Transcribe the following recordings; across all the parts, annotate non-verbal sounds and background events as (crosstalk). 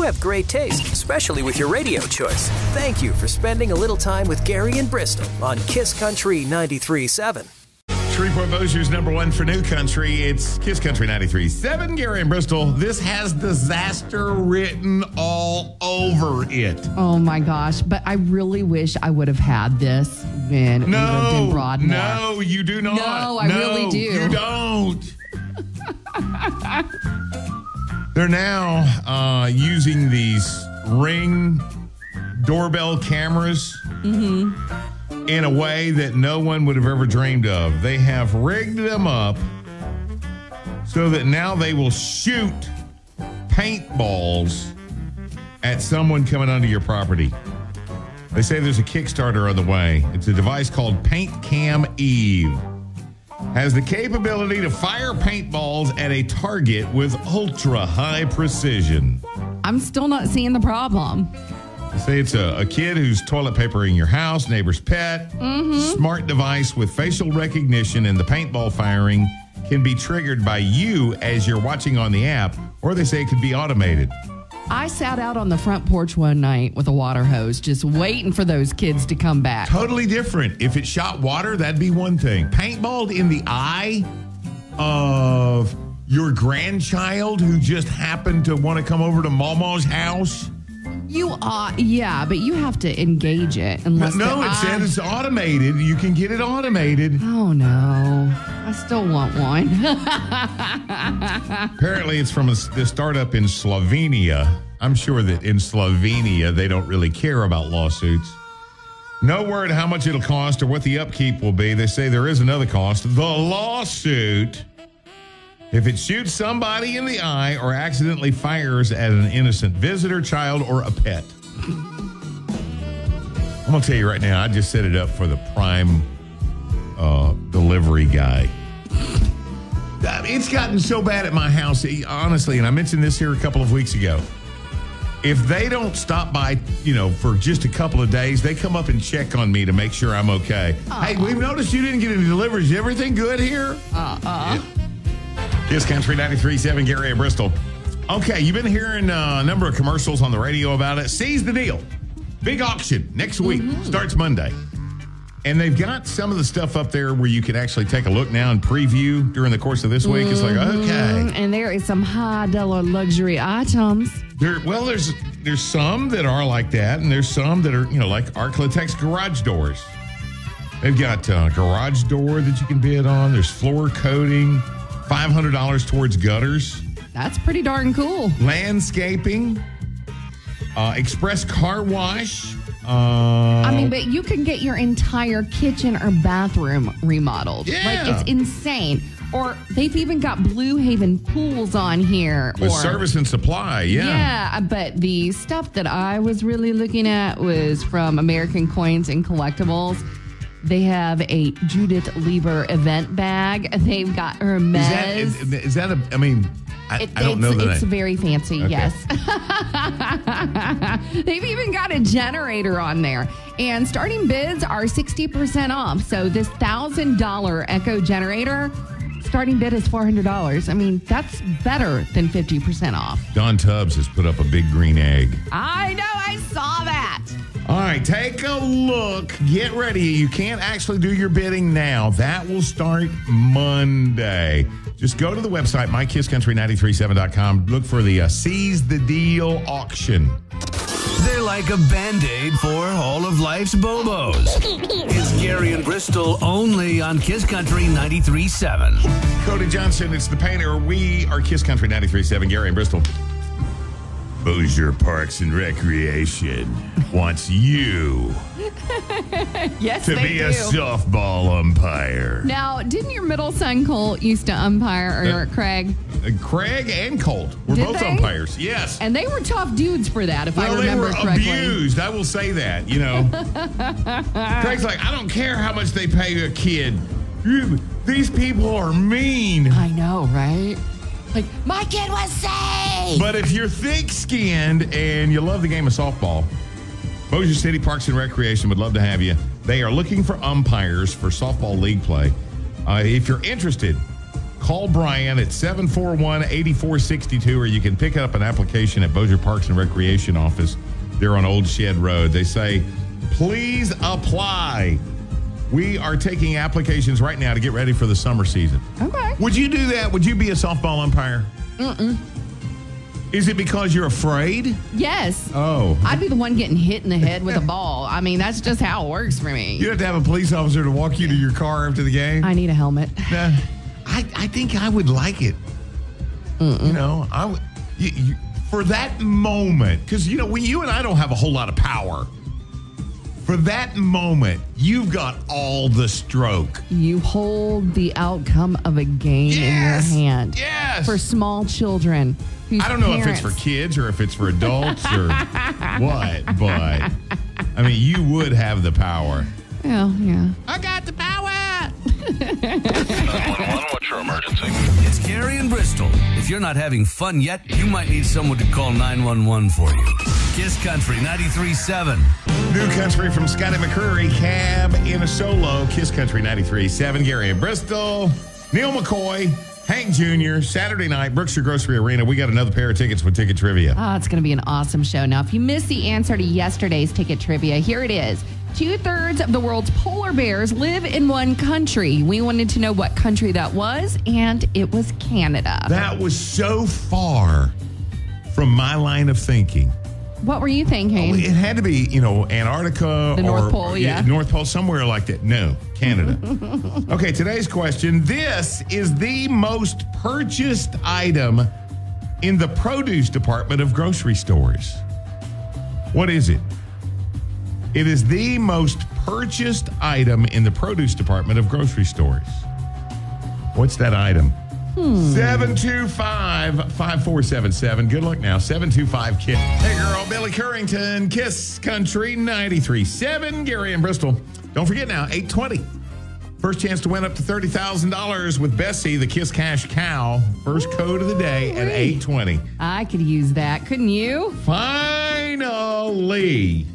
You have great taste, especially with your radio choice. Thank you for spending a little time with Gary and Bristol on Kiss Country 93.7. Shreveport Bossier's number one for new country. It's Kiss Country 93.7. Gary and Bristol. This has disaster written all over it. Oh my gosh! But I really wish I would have had this when we lived in No, Broadmoor. no, you do not. No, I really do. You don't. (laughs) They're now uh, using these ring doorbell cameras Mm-hmm. in a way that no one would have ever dreamed of. They have rigged them up so that now they will shoot paintballs at someone coming onto your property. They say there's a Kickstarter on the way. It's a device called PaintCam Eve. Has the capability to fire paintballs at a target with ultra high precision. I'm still not seeing the problem. Say it's a, a kid who's toilet papering your house, neighbor's pet. Mm-hmm. Smart device with facial recognition, and the paintball firing can be triggered by you as you're watching on the app, or they say it could be automated. I sat out on the front porch one night with a water hose, just waiting for those kids to come back. Totally different. If it shot water, that'd be one thing. Paintballed in the eye of your grandchild who just happened to want to come over to Mama's house. You are, yeah, but you have to engage it unless no, it said it's automated. You can get it automated. Oh no, I still want one. (laughs) Apparently, it's from a, the startup in Slovenia. I'm sure that in Slovenia, they don't really care about lawsuits. No word how much it'll cost or what the upkeep will be. They say there is another cost the lawsuit. If it shoots somebody in the eye or accidentally fires at an innocent visitor, child, or a pet. I'm going to tell you right now, I just set it up for the prime uh, delivery guy. It's gotten so bad at my house, eh, honestly, and I mentioned this here a couple of weeks ago. If they don't stop by, you know, for just a couple of days, they come up and check on me to make sure I'm okay. Hey, we've noticed you didn't get any deliveries. Is everything good here? Uh-uh. Kiss Country 93.7, Gary and Bristol. Okay, you've been hearing uh, a number of commercials on the radio about it. Seize the deal. Big auction next week. Mm-hmm. Starts Monday. And they've got some of the stuff up there where you can actually take a look now and preview during the course of this week. It's like, mm-hmm. okay. and there is some high dollar luxury items. There, well, there's there's some that are like that, and there's some that are you know like ArkLaTex garage doors. They've got a garage door that you can bid on. There's floor coating, five hundred dollars towards gutters, That's pretty darn cool. landscaping, uh, express car wash. Uh, I mean, but you can get your entire kitchen or bathroom remodeled. Yeah. Like it's insane. Or they've even got Blue Haven pools on here. with or, service and supply, yeah. Yeah, but the stuff that I was really looking at was from American Coins and Collectibles. They have a Judith Leiber event bag. (laughs) They've got Hermes. Is that is, is that a? I mean, I, It- I don't know the It's name. very fancy, Okay. yes. (laughs) They've even got a generator on there. And starting bids are 60% off. So this $1,000 Echo generator, starting bid is $400. I mean, that's better than 50% off. Don Tubbs has put up a big green egg. I know, I saw that. All right, take a look. Get ready. You can't actually do your bidding now. That will start Monday. Just go to the website, mykisscountry937.com. Look for the uh, Seize the Deal auction. They're like a band aid for all of life's bobos. It's Gary and Bristol only on Kiss Country 93.7. Cody Johnson, it's the painter. We are Kiss Country 93.7, Gary and Bristol. Bossier Parks and Recreation wants you (laughs) Yes, to be do. a softball umpire. now, didn't your middle son Colt used to umpire or Uh, Craig? Uh, Craig and Colt were Did both they? umpires. Yes. And they were tough dudes for that, if Well, I they remember were correctly. abused. I will say that. You know, (laughs) Craig's like, I don't care how much they pay a kid. You, these people are mean. I know, right? Like, my kid was saved. But if you're thick-skinned and you love the game of softball, Bossier City Parks and Recreation would love to have you. They are looking for umpires for softball league play. Uh, if you're interested, Call Brian at 741 8462, or you can pick up an application at Bossier Parks and Recreation Office there on Old Shed Road. They say, please apply. We are taking applications right now to get ready for the summer season. Okay. Would you do that? Would you be a softball umpire? Mm-mm. Is it because you're afraid? Yes. Oh. I'd be the one getting hit in the head with a ball. I mean, that's just how it works for me. You have to have a police officer to walk you to your car after the game? I need a helmet. Nah, I, I think I would like it. You know, I you, you, for that moment, because, you know, we, you and I don't have a whole lot of power. For that moment, you've got all the stroke. You hold the outcome of a game Yes. in your hand. Yes. For small children. I don't know if it's for kids or if it's for adults or (laughs) what, but I mean, you would have the power. Yeah, yeah. I got the power. (laughs) 911, your emergency? It's Gary and Bristol. If you're not having fun yet, you might need someone to call 911 for you. Kiss Country 93.7. New country from Scotty McCreery, Cab in a Solo, Kiss Country 93.7, Gary and Bristol, Neal McCoy, Hank Jr., Saturday night, Brookshire Grocery Arena. We got another pair of tickets with ticket trivia. Oh, it's going to be an awesome show. Now, if you missed the answer to yesterday's ticket trivia, here it is. Two thirds of the world's polar bears live in one country. We wanted to know what country that was, and it was Canada. That was so far from my line of thinking. what were you thinking? Oh, it had to be, you know, Antarctica The or North Pole, yeah. North Pole, somewhere like that. No, Canada. (laughs) okay, today's question. This is the most purchased item in the produce department of grocery stores. What is it? It is the most purchased item in the produce department of grocery stores. What's that item? Hmm. 725 5477. Good luck now. 725 Kiss. Hey, girl. Billy Currington, Kiss Country 93.7. Gary and Bristol. Don't forget now, 820. First chance to win up to $30,000 with Bessie, the Kiss Cash Cow. First code of the day at 820. I could use that, couldn't you? Finally,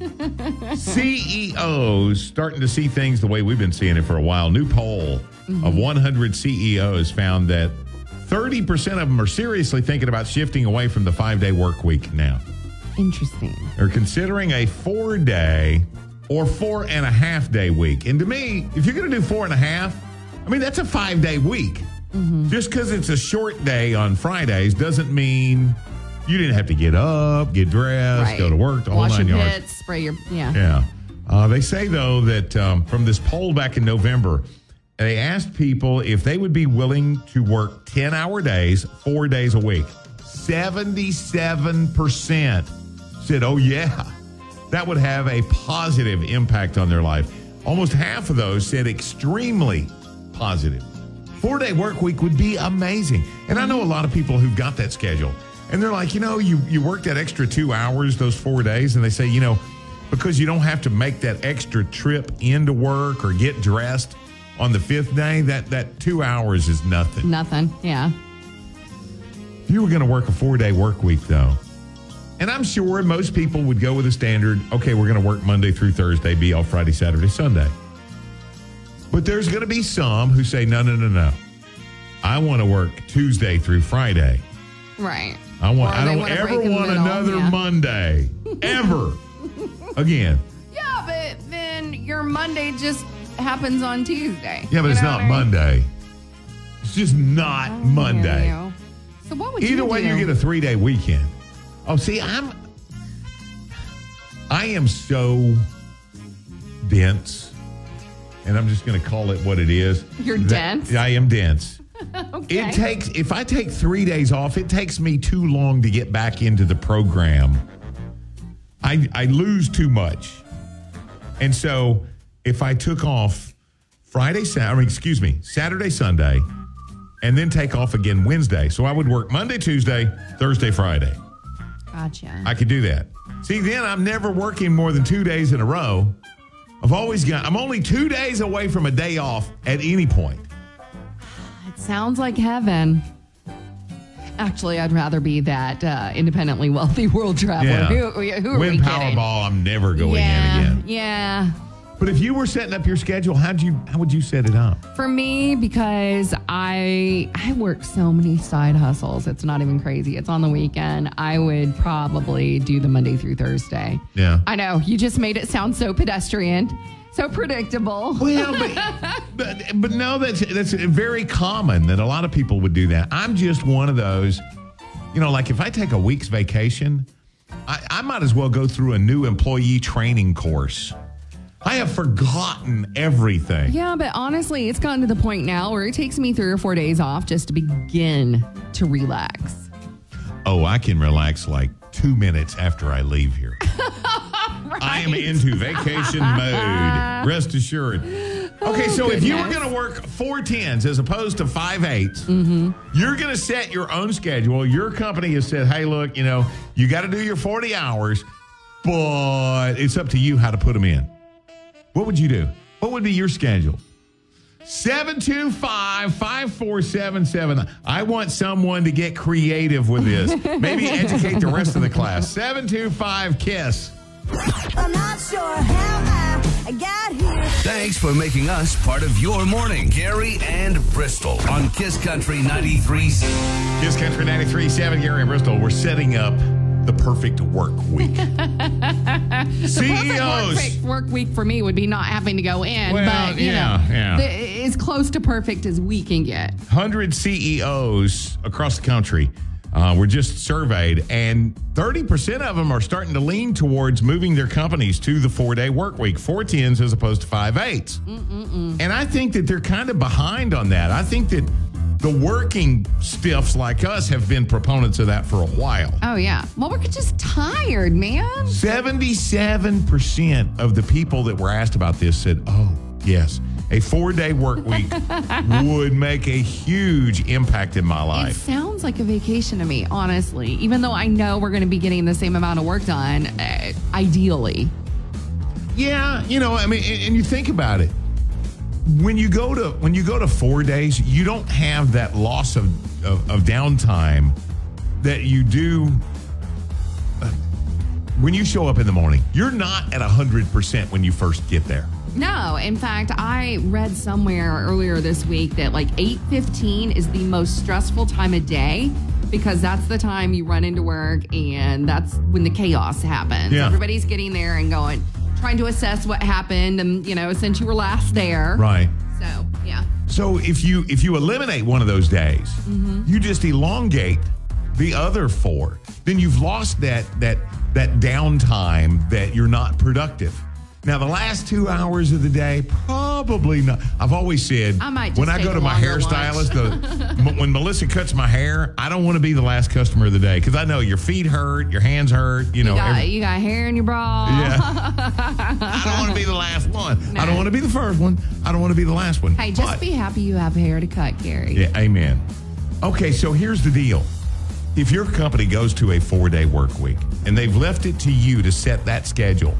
(laughs) CEOs starting to see things the way we've been seeing it for a while. New poll mm-hmm. of 100 CEOs found that 30% of them are seriously thinking about shifting away from the five day work week now. Interesting. They're considering a four day or four and a half day week. And to me, if you're going to do four and a half, I mean, that's a five day week. Just because it's a short day on Fridays doesn't mean you didn't have to get up, get dressed, Right. go to work, the whole Wash nine your yards. pits, spray your, yeah. Yeah. Uh, they say, though, that um, from this poll back in November, they asked people if they would be willing to work 10 hour days, four days a week. 77% said, oh, yeah, that would have a positive impact on their life. Almost half of those said extremely positive. Four day work week would be amazing. And I know a lot of people who've got that schedule. And they're like, you know, you, you work that extra two hours those four days, and they say, you know, because you don't have to make that extra trip into work or get dressed on the fifth day, that, that two hours is nothing. Nothing. Yeah. If you were going to work a four day work week, though, and I'm sure most people would go with a standard okay, we're going to work Monday through Thursday, be off Friday, Saturday, Sunday. But there's going to be some who say, no, no, no, no. I want to work Tuesday through Friday. Right. I want. Or I don't ever break in the want middle, another yeah. (laughs) Monday ever again. Yeah, but then your Monday just happens on Tuesday. Yeah, but You it's not I mean? Monday. It's just not oh, Monday. So what would Either you way, you get a three day weekend. Oh, see, I'm. I am so dense, and I'm just going to call it what it is. You're dense? I am dense. (laughs) okay. It takes if I take three days off, it takes me too long to get back into the program. I I lose too much, and so if I took off Friday, Saturday, I mean, excuse me, Saturday, Sunday, and then take off again Wednesday, so I would work Monday, Tuesday, Thursday, Friday. Gotcha. I could do that. See, then I'm never working more than two days in a row. I've always got. I'm only two days away from a day off at any point. It sounds like heaven. Actually, I'd rather be that uh, independently wealthy (laughs) world traveler. Yeah. Who, who are Win we kidding? Powerball, I'm never going yeah, in again. Yeah. But if you were setting up your schedule, how'd you how would you set it up? For me, because I I work so many side hustles, it's not even crazy. It's on the weekend. I would probably do the Monday through Thursday. Yeah. I know you just made it sound so pedestrian, so predictable. Well, but, (laughs) but but no, that's that's very common that a lot of people would do that. I'm just one of those, you know, like if I take a week's vacation, I, I might as well go through a new employee training course. I have forgotten everything. Yeah, but honestly, it's gotten to the point now where it takes me three or four days off just to begin to relax. Oh, I can relax like two minutes after I leave here. (laughs) I am into vacation mode. Rest assured. Okay, oh, so if you were going to work four tens as opposed to five eights, mm-hmm. you're going to set your own schedule. Your company has said, hey, look, you know, you got to do your 40 hours, but it's up to you how to put them in. What would you do? What would be your schedule? 725 5477. I want someone to get creative with this. (laughs) Maybe educate the rest of the class. 725 KISS. I'm not sure how I got here. Thanks for making us part of your morning. Gary and Bristol on Kiss Country 93. Kiss Country 93.7, Gary and Bristol. We're setting up the perfect work week. (laughs) Perfect CEOs. work, work week for me would be not having to go in, Well, but you yeah, know, yeah. the- as close to perfect as we can get. 100 CEOs across the country uh, were just surveyed, and 30% of them are starting to lean towards moving their companies to the four day work week, four tens as opposed to five eights. Mm, mm, mm. And I think that they're kind of behind on that. I think that the working stiffs like us have been proponents of that for a while. Oh yeah, well we're just tired, man. 77% of the people that were asked about this said, oh, yes, a four day work week (laughs) would make a huge impact in my life. It sounds like a vacation to me, honestly. Even though I know we're going to be getting the same amount of work done, uh, ideally. Yeah, you know, I mean, and, and you think about it. When you go to when you go to four days, you don't have that loss of of, of downtime that you do uh, when you show up in the morning. You're not at hundred percent when you first get there. No, in fact, I read somewhere earlier this week that like 8:15 is the most stressful time of day because that's the time you run into work and that's when the chaos happens. Yeah. Everybody's getting there and going trying to assess what happened and you know, since you were last there. Right. So, yeah. So if you if you eliminate one of those days, Mm-hmm. you just elongate the other four. Then you've lost that that that downtime that you're not productive. Now the last two hours of the day, probably not. I've always said I might when I go to my hairstylist, the, (laughs) when Melissa cuts my hair, I don't want to be the last customer of the day because I know your feet hurt, your hands hurt. You know, You got, every- you got hair in your bra. yeah. (laughs) I don't want to be the last one. I don't want to be the first one. I don't want to be the last one. Hey, just But- be happy you have hair to cut, Gary. yeah, amen. Okay, so here's the deal. If your company goes to a four day work week and they've left it to you to set that schedule,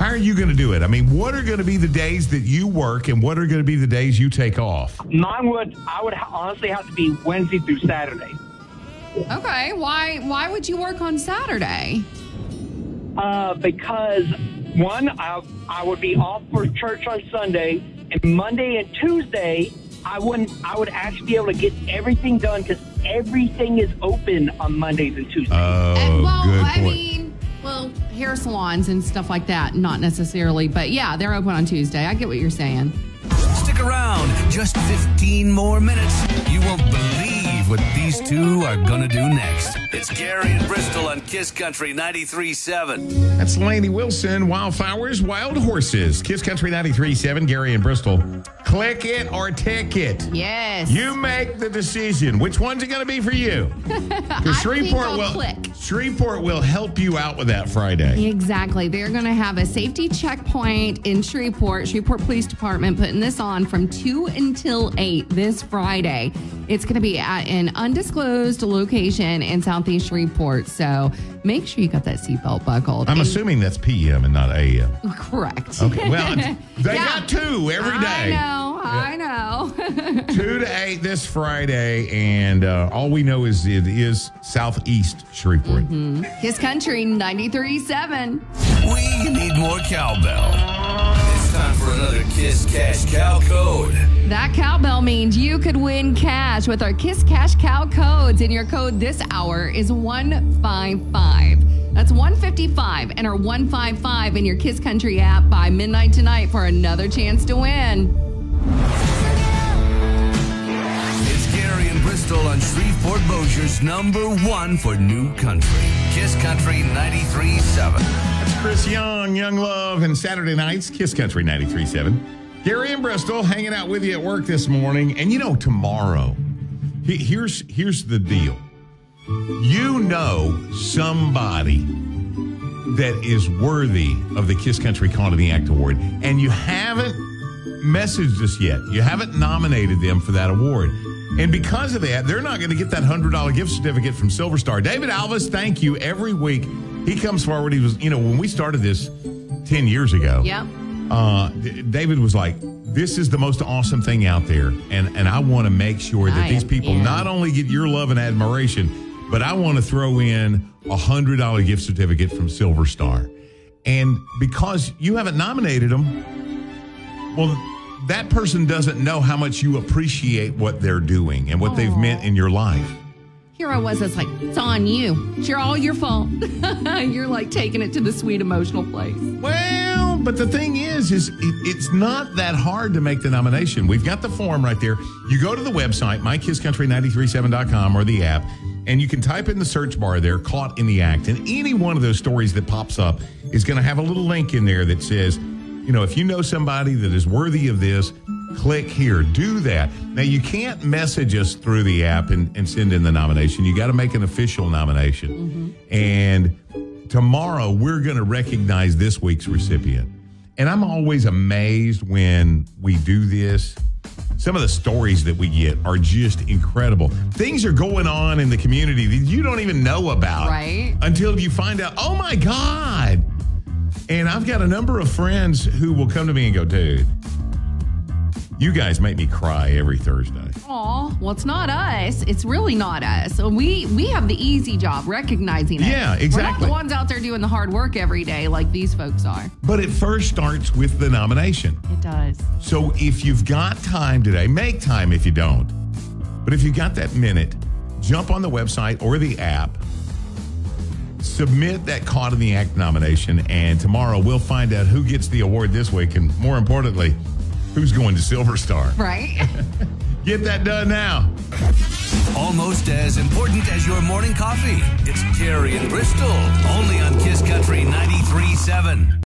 how are you going to do it? I mean, what are going to be the days that you work and what are going to be the days you take off? Mine would, I would honestly have to be Wednesday through Saturday. Okay, why why would you work on Saturday? Uh, because one, I, I would be off for church on Sunday, and Monday and Tuesday, I wouldn't. I would actually be able to get everything done because everything is open on Mondays and Tuesdays. Oh, Uh, well, good I point. mean, well, hair salons and stuff like that, not necessarily, but yeah, they're open on Tuesday. I get what you're saying. Stick around. Just 15 more minutes. You won't believe what these two are going to do next. It's Gary and Bristol on Kiss Country 93.7. That's Lainey Wilson, Wildflowers, Wild Horses, Kiss Country 93.7, Gary and Bristol. Click it or tick it. Yes. You make the decision. Which one's it going to be for you? (laughs) Because I Shreveport think I'll will click. Shreveport will help you out with that Friday. Exactly. They're going to have a safety checkpoint in Shreveport. Shreveport Police Department putting this on from 2 until 8 this Friday. It's going to be at an undisclosed location in Southeast Shreveport. So make sure you got that seatbelt buckled. I'm And- assuming that's PM and not AM. correct. Okay. Well, (laughs) they Yeah. got two every day. I know. I know. (laughs) Two to eight this Friday, and uh, all we know is it is Southeast Shreveport. Kiss Country 93.7. We need more cowbell. For another Kiss Cash Cow code. That cowbell means you could win cash with our Kiss Cash Cow codes, and your code this hour is 155. That's 155. Enter 155 in your Kiss Country app by midnight tonight for another chance to win. It's Gary and Bristol on Shreveport Bossier's number one for new country. Kiss Country 93.7. That's Chris Young, Young Love, and Saturday nights, Kiss Country 93.7. Gary and Bristol hanging out with you at work this morning. And you know, tomorrow, here's here's the deal. You know somebody that is worthy of the Kiss Country the Act Award, and you haven't messaged us yet. You haven't nominated them for that award. And because of that, they're not going to get that $100 gift certificate from Silver Star. David Alvis, thank you. Every week, he comes forward. He was, you know, when we started this 10 years ago, Yep. uh, D- David was like, "This is the most awesome thing out there, and and I want to make sure that I these am people in. not only get your love and admiration, but I want to throw in a hundred dollar gift certificate from Silver Star, and because you haven't nominated them, well." That person doesn't know how much you appreciate what they're doing and what they've meant in your life. Here I was, it's like, it's on you. It's your, all your fault. (laughs) You're like taking it to the sweet emotional place. Well, but the thing is, is it, it's not that hard to make the nomination. We've got the form right there. You go to the website, mykisscountry937.com or the app, and you can type in the search bar there, caught in the act. And any one of those stories that pops up is going to have a little link in there that says, you know, if you know somebody that is worthy of this, click here. Do that. Now, you can't message us through the app and, and send in the nomination. You got to make an official nomination. Mm-hmm. And tomorrow, we're going to recognize this week's recipient. And I'm always amazed when we do this. Some of the stories that we get are just incredible. Things are going on in the community that you don't even know about. Right. Until you find out, oh my God. And I've got a number of friends who will come to me and go, dude, you guys make me cry every Thursday. Aw, well, it's not us. It's really not us. We we have the easy job recognizing it. Yeah, exactly. We're not the ones out there doing the hard work every day like these folks are. But it first starts with the nomination. It does. So if you've got time today, make time if you don't. But if you got that minute, jump on the website or the app, submit that Caught in the Act nomination, and tomorrow we'll find out who gets the award this week, and more importantly, who's going to Silver Star. Right? (laughs) Get that done now. Almost as important as your morning coffee. It's Gary and Bristol, only on Kiss Country 93.7.